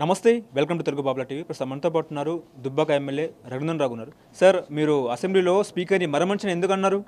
నమస్తే welcome to Telugu బాబుల TV. ప్రస్తుతం మనతో పాటు ఉన్నారు దుబ్బాక ఎమ్మెల్యే రఘునందన్ రావు ఉన్నారు. సార్ మీరు అసెంబ్లీలో స్పీకర్ని మరమనిషిని ఎందుకు అన్నారు?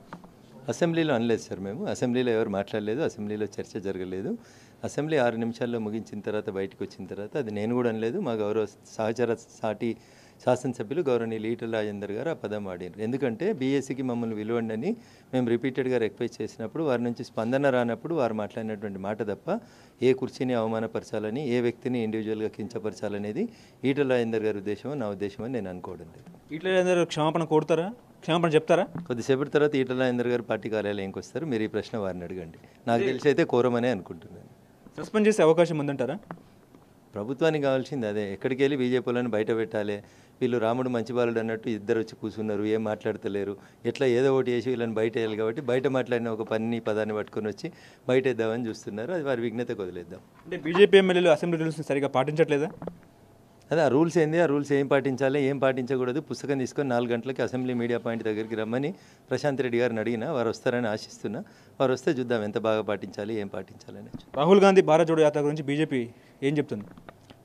అసెంబ్లీలో అనలేదు సార్ మేము. అసెంబ్లీలో ఎవరు మాట్లాడలేదు అసెంబ్లీలో చర్చ జరగలేదు. అసెంబ్లీ ఆరు నిమిషాల్లో ముగించిన తర్వాత బయటకు వచ్చిన తర్వాత అది నేను కూడా అనలేదు. మా గౌరవ సహచర సాటి శాసనసభ్యులు గౌరవనీయులు ఈటల రాజేందర్ గారు ఆ పదం ఆడారు ఎందుకంటే బీఎస్సీకి మమ్మల్ని విలువండి అని మేము రిపీటెడ్గా రిక్వెస్ట్ చేసినప్పుడు వారి నుంచి స్పందన రానప్పుడు వారు మాట్లాడినటువంటి మాట తప్ప ఏ కుర్చీని అవమానపరచాలని ఏ వ్యక్తిని ఇండివిజువల్గా కించపరచాలనేది ఈటల రాజేందర్ గారి ఉద్దేశం నా ఉద్దేశం అని నేను అనుకోవడం లేదు. ఇట్లా అందరూ క్షమాపణ కోరుతారా? క్షమాపణ చెప్తారా? కొద్దిసేపటి తర్వాత ఈటల రాజేందర్ గారు పార్టీ కార్యాలయంకి వస్తారు. మీరు ఈ ప్రశ్న వారిని అడగండి. నాకు తెలిసి అయితే కోరమనే అనుకుంటున్నాను. సస్పెండ్ చేసే అవకాశం ఉందంటారా? ప్రభుత్వానికి కావాల్సింది అదే. ఎక్కడికి వెళ్ళి బీజేపీలను బయట పెట్టాలి? వీళ్ళు రాముడు మంచి బాలుడు అన్నట్టు ఇద్దరు వచ్చి కూర్చున్నారు ఏం మాట్లాడతలేరు? ఎట్లా ఏదో ఒకటి వేసి వీళ్ళని బయట వేయాలి కాబట్టి బయట మాట్లాడిన ఒక పని పదాన్ని పట్టుకొని వచ్చి బయట వేద్దామని చూస్తున్నారు. అది వారి విఘ్నత వదిలేద్దాం. అంటే బీజేపీ ఎమ్మెల్యేలు అసెంబ్లీ రూల్స్ని సరిగా పాటించట్లేదా? అదే ఆ రూల్స్ ఏంది? ఆ రూల్స్ ఏం పాటించాలి? ఏం పాటించకూడదు? పుస్తకం తీసుకొని నాలుగు గంటలకి అసెంబ్లీ మీడియా పాయింట్ దగ్గరికి రమ్మని ప్రశాంత్ రెడ్డి గారిని అడిగినా వారు వస్తారని ఆశిస్తున్నా. వారు వస్తే చూద్దాం ఎంత బాగా పాటించాలి ఏం పాటించాలని రాహుల్ గాంధీ భారత్ జోడో యాత్ర గురించి బీజేపీ ఏం చెప్తుంది?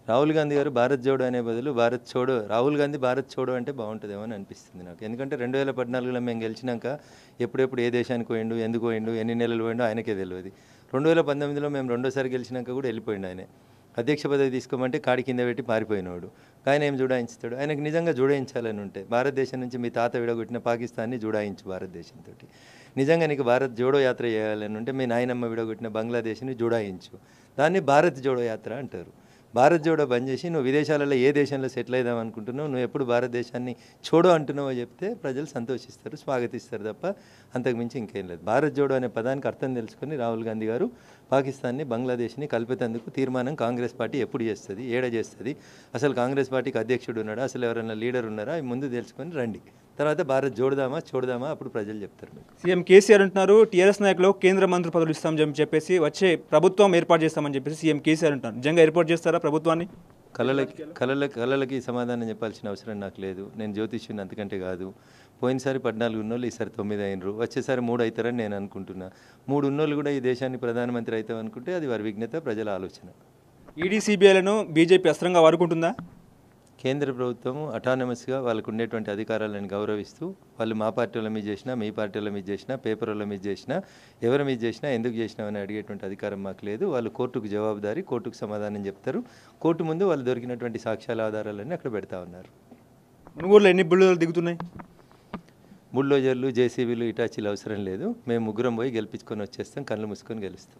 రాహుల్ గాంధీ గారు భారత్ జోడో అనే బదులు భారత్ చోడో రాహుల్ గాంధీ భారత్ చోడో అంటే బాగుంటుందేమో అని అనిపిస్తుంది నాకు. ఎందుకంటే రెండు వేల పద్నాలుగులో మేము గెలిచినాక ఎప్పుడెప్పుడు ఏ దేశానికి పోయిండు ఎందుకు పోయిండు ఎన్ని నెలలు పోయిండో ఆయనకే తెలియదు. రెండు వేల పంతొమ్మిదిలో మేము రెండోసారి గెలిచినాక కూడా వెళ్ళిపోయిండు ఆయన. అధ్యక్ష పదవి తీసుకోమంటే కాడి కింద పెట్టి పారిపోయినవాడు ఆయన ఏం జుడాయించుతాడు? ఆయనకు నిజంగా జుడాయించాలని ఉంటే భారతదేశం నుంచి మీ తాత విడగొట్టిన పాకిస్తాన్ని జుడాయించు భారతదేశంతో నిజంగా నీకు భారత్ జోడో యాత్ర చేయాలని ఉంటే మీ నాయనమ్మ విడగొట్టిన బంగ్లాదేశ్ని జుడాయించు. దాన్ని భారత్ జోడో యాత్ర అంటారు. భారత్ జోడో బంద్ చేసి నువ్వు విదేశాలలో ఏ దేశంలో సెటిల్ అయిదాం అనుకుంటున్నావు? నువ్వు ఎప్పుడు భారతదేశాన్ని చూడో అంటున్నావో చెప్తే ప్రజలు సంతోషిస్తారు స్వాగతిస్తారు తప్ప అంతకు మించి ఇంకేం లేదు. భారత్ జోడో అనే పదానికి అర్థం తెలుసుకుని రాహుల్ గాంధీ గారు పాకిస్తాన్ని బంగ్లాదేశ్ని కలిపేందుకు తీర్మానం కాంగ్రెస్ పార్టీ ఎప్పుడు చేస్తుంది ఏడ చేస్తుంది? అసలు కాంగ్రెస్ పార్టీకి అధ్యక్షుడు ఉన్నాడా? అసలు ఎవరైనా లీడర్ ఉన్నారా? అవి ముందు తెలుసుకొని రండి. తర్వాత భారత్ జోడదామా చూడదామా? అప్పుడు ప్రజలు చెప్తారు మీకు. సీఎం కేసీఆర్ అంటున్నారు టీఆర్ఎస్ నాయకులు కేంద్ర మంత్రి పదవులు ఇస్తామని చెప్పేసి వచ్చే ప్రభుత్వం ఏర్పాటు చేస్తామని చెప్పేసి సీఎం కేసీఆర్ అంటున్నారు. నిజంగా ఏర్పాటు చేస్తారా ప్రభుత్వాన్ని? కళలకి కళల కళలకి సమాధానం చెప్పాల్సిన అవసరం నాకు లేదు. నేను జ్యోతిష్యుని అంతకంటే కాదు. పోయినసారి పద్నాలుగు ఉన్నోళ్ళు ఈసారి తొమ్మిది అయినరు. వచ్చేసారి మూడు అవుతారని నేను అనుకుంటున్నా. మూడు ఉన్నోళ్ళు కూడా ఈ దేశాన్ని ప్రధానమంత్రి అవుతాం అనుకుంటే అది వారి విఘ్నత ప్రజల ఆలోచన. ఈడీ బీజేపీ అస్త్రంగా వాడుకుంటుందా? కేంద్ర ప్రభుత్వం అటానమస్గా వాళ్ళకు ఉండేటువంటి అధికారాలను గౌరవిస్తూ వాళ్ళు మా పార్టీల మీద చేసినా మీ పార్టీల మీద చేసినా పేపర్ల మీద చేసినా ఎవరి మీద చేసినా ఎందుకు చేసినా అని అడిగేటువంటి అధికారం మాకు లేదు. వాళ్ళు కోర్టుకు జవాబుదారి కోర్టుకు సమాధానం చెప్తారు. కోర్టు ముందు వాళ్ళు దొరికినటువంటి సాక్ష్యాల ఆధారాలన్నీ అక్కడ పెడతా ఉన్నారు. మునుగోడులో ఎన్ని బుల్డోజర్లు దిగుతున్నాయి? బుల్డోజర్లు జేసీబీలు ఇటాచీలు అవసరం లేదు. మేము ముగ్గురం పోయి గెలిపించుకొని వచ్చేస్తాం కళ్ళు మూసుకొని గెలుస్తాం.